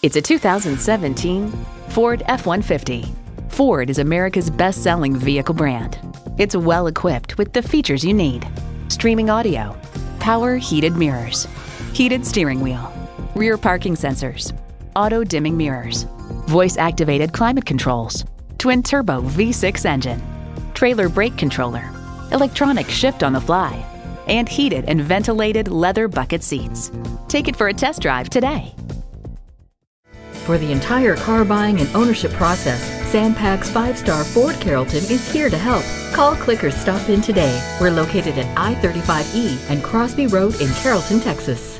It's a 2017 Ford F-150. Ford is America's best-selling vehicle brand. It's well equipped with the features you need. Streaming audio, power heated mirrors, heated steering wheel, rear parking sensors, auto dimming mirrors, voice activated climate controls, twin turbo V6 engine, trailer brake controller, electronic shift on the fly, and heated and ventilated leather bucket seats. Take it for a test drive today. For the entire car buying and ownership process, Sam Pack's five star Ford Carrollton is here to help. Call, click, or stop in today. We're located at I 35E and Crosby Road in Carrollton, Texas.